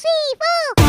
是一